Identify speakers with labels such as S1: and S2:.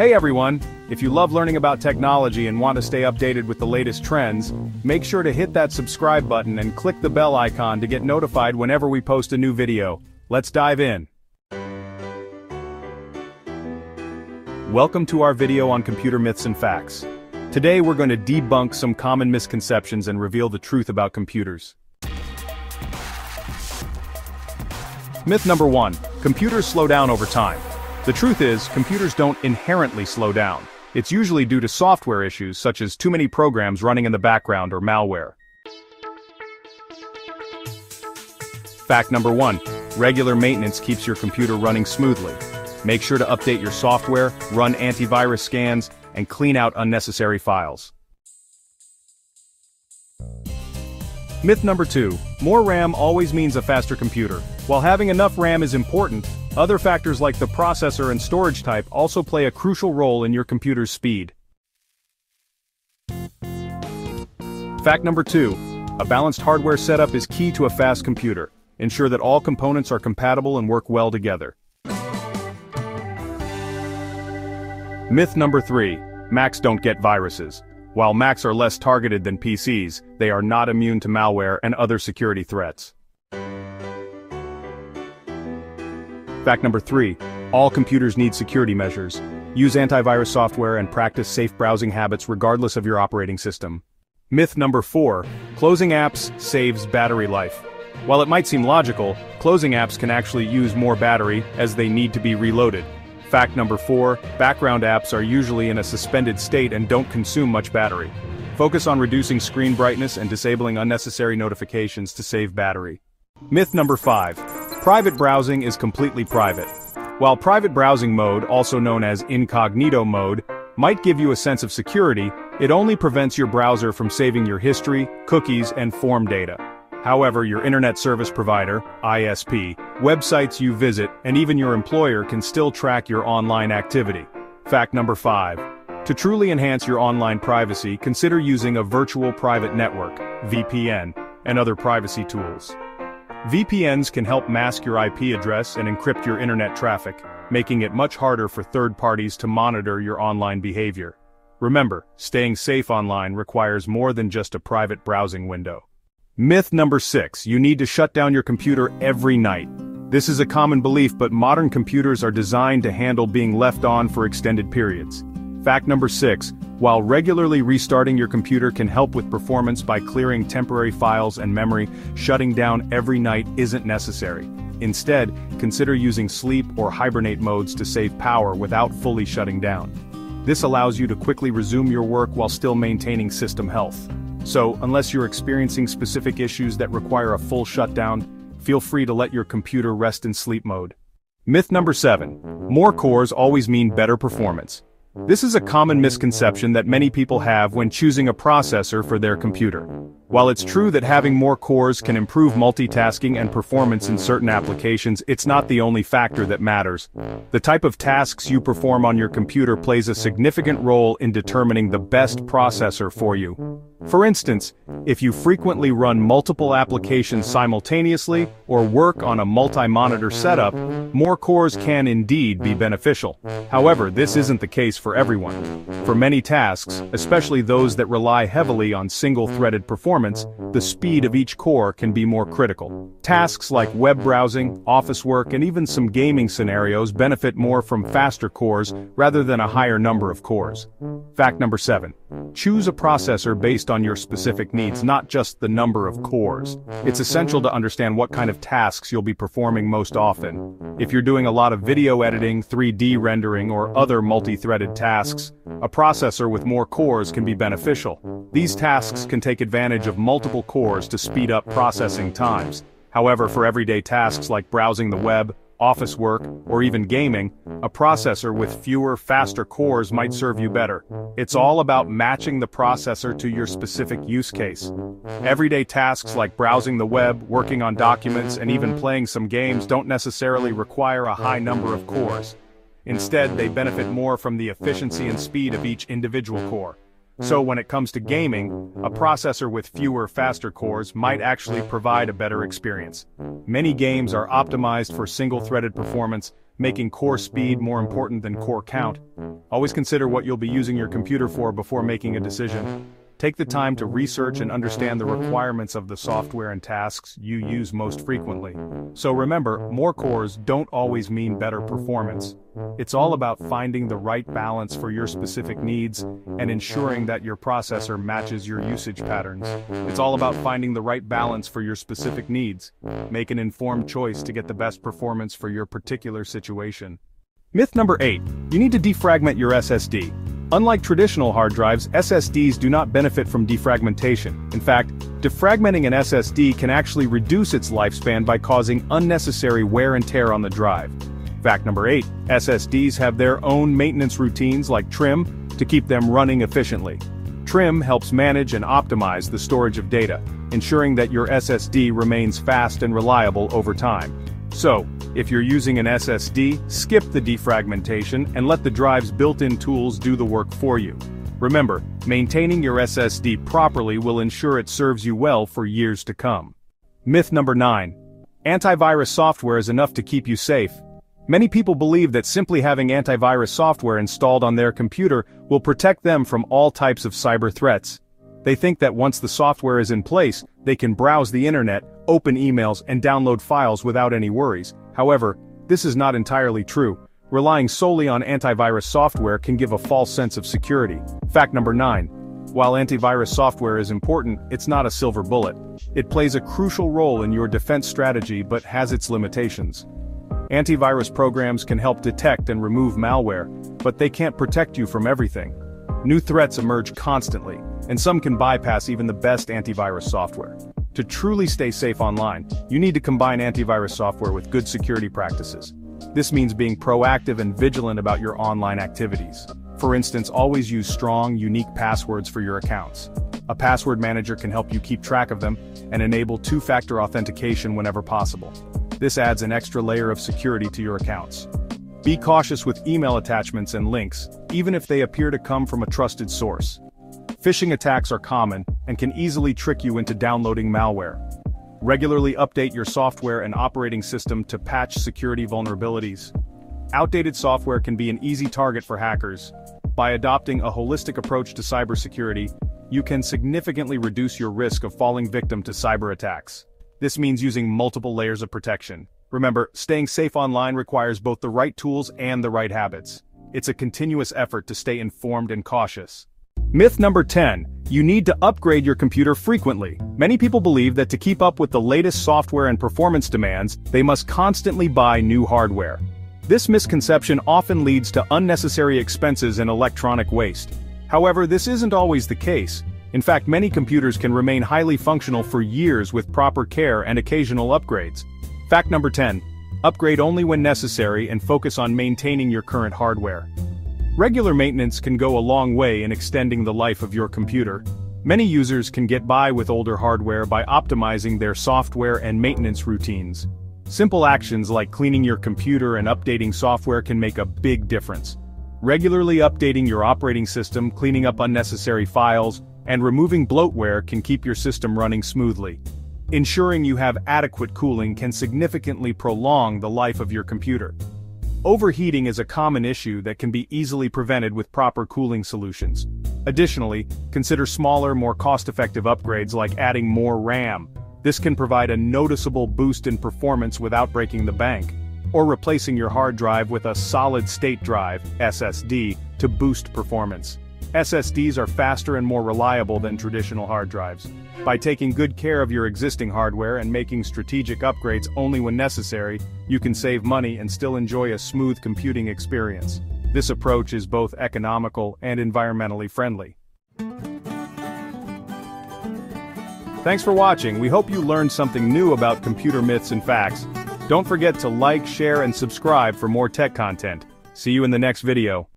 S1: Hey everyone! If you love learning about technology and want to stay updated with the latest trends, make sure to hit that subscribe button and click the bell icon to get notified whenever we post a new video. Let's dive in. Welcome to our video on computer myths and facts. Today we're going to debunk some common misconceptions and reveal the truth about computers. Myth number one, computers slow down over time. The truth is, computers don't inherently slow down. It's usually due to software issues such as too many programs running in the background or malware. Fact number one, regular maintenance keeps your computer running smoothly. Make sure to update your software, run antivirus scans, and clean out unnecessary files. Myth number two, more RAM always means a faster computer. While having enough RAM is important, other factors like the processor and storage type also play a crucial role in your computer's speed. Fact number two, a balanced hardware setup is key to a fast computer. Ensure that all components are compatible and work well together. Myth number three, Macs don't get viruses. While Macs are less targeted than PCs, they are not immune to malware and other security threats. Fact number 3. All computers need security measures. Use antivirus software and practice safe browsing habits regardless of your operating system. Myth number 4. Closing apps saves battery life. While it might seem logical, closing apps can actually use more battery as they need to be reloaded. Fact number 4, background apps are usually in a suspended state and don't consume much battery. Focus on reducing screen brightness and disabling unnecessary notifications to save battery. Myth number 5. Private browsing is completely private. While private browsing mode, also known as incognito mode, might give you a sense of security, it only prevents your browser from saving your history, cookies, and form data. However, your internet service provider, ISP, websites you visit, and even your employer can still track your online activity. Fact number 5. To truly enhance your online privacy, consider using a virtual private network, VPN, and other privacy tools. VPNs can help mask your IP address and encrypt your internet traffic, making it much harder for third parties to monitor your online behavior. Remember, staying safe online requires more than just a private browsing window. Myth number 6. You need to shut down your computer every night. This is a common belief but modern computers are designed to handle being left on for extended periods. Fact number 6. While regularly restarting your computer can help with performance by clearing temporary files and memory, shutting down every night isn't necessary. Instead, consider using sleep or hibernate modes to save power without fully shutting down. This allows you to quickly resume your work while still maintaining system health. So, unless you're experiencing specific issues that require a full shutdown, feel free to let your computer rest in sleep mode. Myth number 7. More cores always mean better performance. This is a common misconception that many people have when choosing a processor for their computer. While it's true that having more cores can improve multitasking and performance in certain applications, it's not the only factor that matters. The type of tasks you perform on your computer plays a significant role in determining the best processor for you. For instance, if you frequently run multiple applications simultaneously or work on a multi-monitor setup, more cores can indeed be beneficial. However, this isn't the case for everyone. For many tasks, especially those that rely heavily on single-threaded performance, the speed of each core can be more critical. Tasks like web browsing, office work, and even some gaming scenarios benefit more from faster cores rather than a higher number of cores. Fact number 7. Choose a processor based on your specific needs, not just the number of cores. It's essential to understand what kind of tasks you'll be performing most often. If you're doing a lot of video editing, 3D rendering, or other multi-threaded tasks, a processor with more cores can be beneficial. These tasks can take advantage of multiple cores to speed up processing times. However, for everyday tasks like browsing the web, office work, or even gaming, a processor with fewer, faster cores might serve you better. It's all about matching the processor to your specific use case. Everyday tasks like browsing the web, working on documents, and even playing some games don't necessarily require a high number of cores. Instead, they benefit more from the efficiency and speed of each individual core. So when it comes to gaming, a processor with fewer faster cores might actually provide a better experience. Many games are optimized for single-threaded performance, making core speed more important than core count. Always consider what you'll be using your computer for before making a decision. Take the time to research and understand the requirements of the software and tasks you use most frequently. So remember, more cores don't always mean better performance. It's all about finding the right balance for your specific needs and ensuring that your processor matches your usage patterns. It's all about finding the right balance for your specific needs. Make an informed choice to get the best performance for your particular situation. Myth number 8. You need to defragment your SSD. Unlike traditional hard drives, SSDs do not benefit from defragmentation. In fact, defragmenting an SSD can actually reduce its lifespan by causing unnecessary wear and tear on the drive. Fact number 8. SSDs have their own maintenance routines like trim to keep them running efficiently. Trim helps manage and optimize the storage of data, ensuring that your SSD remains fast and reliable over time. So, if you're using an SSD, skip the defragmentation and let the drive's built-in tools do the work for you. Remember, maintaining your SSD properly will ensure it serves you well for years to come. Myth number 9. Antivirus software is enough to keep you safe. Many people believe that simply having antivirus software installed on their computer will protect them from all types of cyber threats. They think that once the software is in place, they can browse the internet, open emails, and download files without any worries, However, this is not entirely true. Relying solely on antivirus software can give a false sense of security. Fact number 9. While antivirus software is important, it's not a silver bullet. It plays a crucial role in your defense strategy but has its limitations. Antivirus programs can help detect and remove malware, but they can't protect you from everything. New threats emerge constantly, and some can bypass even the best antivirus software. To truly stay safe online, you need to combine antivirus software with good security practices. This means being proactive and vigilant about your online activities. For instance, always use strong, unique passwords for your accounts. A password manager can help you keep track of them and enable two-factor authentication whenever possible. This adds an extra layer of security to your accounts. Be cautious with email attachments and links, even if they appear to come from a trusted source. Phishing attacks are common and can easily trick you into downloading malware. Regularly update your software and operating system to patch security vulnerabilities. Outdated software can be an easy target for hackers. By adopting a holistic approach to cybersecurity, you can significantly reduce your risk of falling victim to cyber attacks. This means using multiple layers of protection. Remember, staying safe online requires both the right tools and the right habits. It's a continuous effort to stay informed and cautious. Myth number 10. You need to upgrade your computer frequently. Many people believe that to keep up with the latest software and performance demands, they must constantly buy new hardware. This misconception often leads to unnecessary expenses and electronic waste. However, this isn't always the case. In fact, many computers can remain highly functional for years with proper care and occasional upgrades. Fact number 10. Upgrade only when necessary and focus on maintaining your current hardware. Regular maintenance can go a long way in extending the life of your computer. Many users can get by with older hardware by optimizing their software and maintenance routines. Simple actions like cleaning your computer and updating software can make a big difference. Regularly updating your operating system, cleaning up unnecessary files, and removing bloatware can keep your system running smoothly. Ensuring you have adequate cooling can significantly prolong the life of your computer. Overheating is a common issue that can be easily prevented with proper cooling solutions. Additionally, consider smaller, more cost-effective upgrades like adding more RAM. This can provide a noticeable boost in performance without breaking the bank. Or replacing your hard drive with a solid-state drive, SSD, to boost performance. SSDs are faster and more reliable than traditional hard drives. By taking good care of your existing hardware and making strategic upgrades only when necessary, you can save money and still enjoy a smooth computing experience. This approach is both economical and environmentally friendly. Thanks for watching, we hope you learned something new about computer myths and facts. Don't forget to like, share and subscribe for more tech content. See you in the next video.